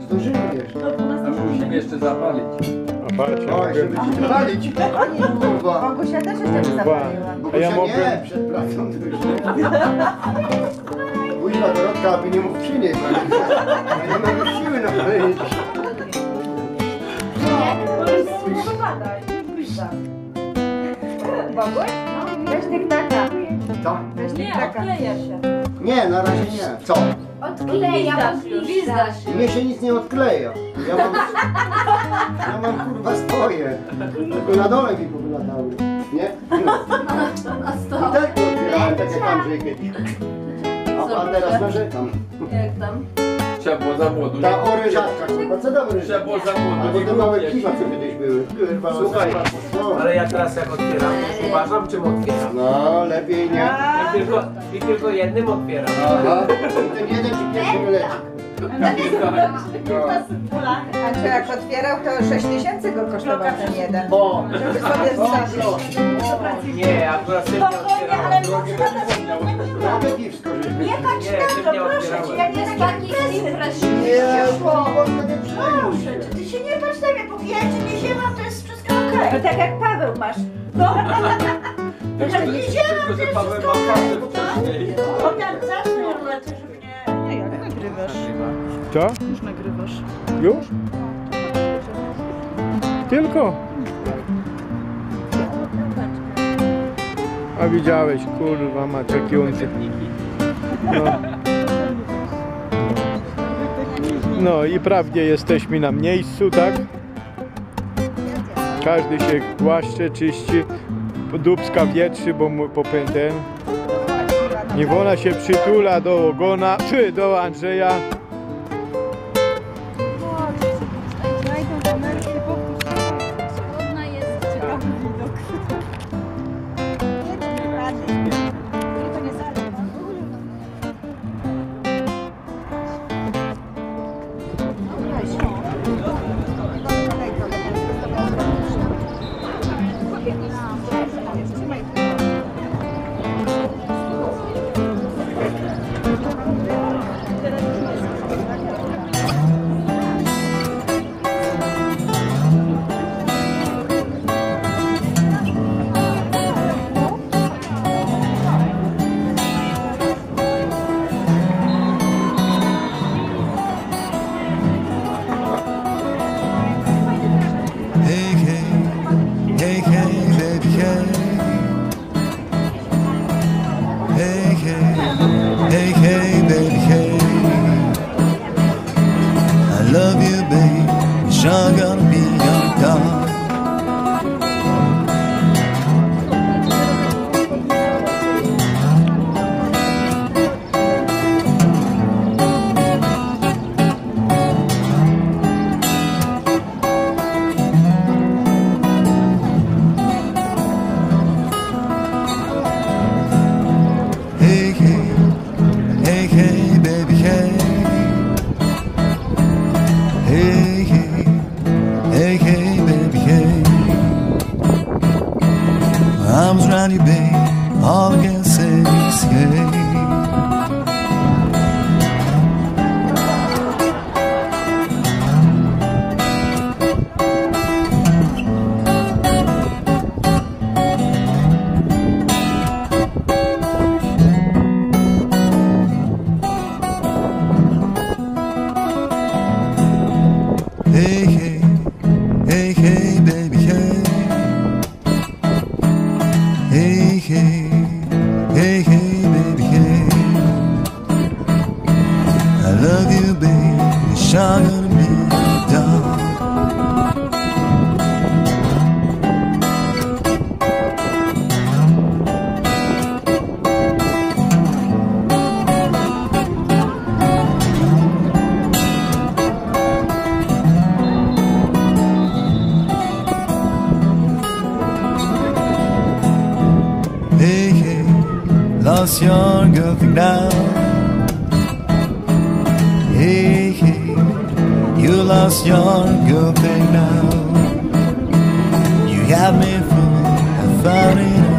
Zdążymy jeszcze. Musimy jeszcze zapalić. A ja O, mogę... jeszcze będziemy palić. Kurwa. Bogusia też jeszcze by Kurwa. zapaliła. A ja mogę... nie, przed pracą to już nie. Dorotka, aby nie mógł przynieść. Ja nie mam siły na palenie. Boguś? Weź tyktaka. Co? Nie, odkleja się. Nie, na razie nie. Co? Odkleja, odgwizda się. Mnie się nic nie odkleja. Ja mam, ja mam kurwa swoje. Tylko na dole mi powylatały. Nie? A I stop. tak to odbierałem, tak jak Andrzej kiedyś. A, a teraz narzekam. Jak tam? Trzeba było za młodu. Ta orężatka, kurwa, co tam Trzeba orężatka? było za młodu. Albo nie te małe kupić. piwa, co kiedyś były. Kurwa, Słuchaj, no. Ale ja teraz jak otwieram, to uważam czym otwieram. No, lepiej nie. I tylko, I tylko jednym otwieram. Aha, i ten jeden ci pierwszy wyleci. A czy jak otwierał, to 6 tysięcy go kosztował ten jeden. O! Żeby sobie wstawić. Nie, akurat tym nie otwierałem. Nawet piwsko, żeśmy. Nie patrz Nie, na tym to, nie proszę cię, ja nie taki imprez Nie, wtedy przejmuj Proszę, czy ty się nie patrz na mnie, bo ja cię nie ziemam, to jest wszystko okej. No tak jak Paweł masz. Tylko, nie że- ziemia, tylko, że to Paweł jest ma okej. wcześniej. Potem zacznę żeby nie... Nagrywasz? Co? Już nagrywasz. Już? Tylko? A widziałeś, kurwa, ma czekiuncy. No. no i prawdzie jesteśmy na miejscu, tak? Każdy się głaszcze, czyści, dubska wietrzy, bo mu popętem. Iwona się przytula do ogona, czy do Andrzeja. Love you, babe. Sure gonna be. came. Your girlfriend now. Hey, hey, you lost your girlfriend now. You have me fooled, I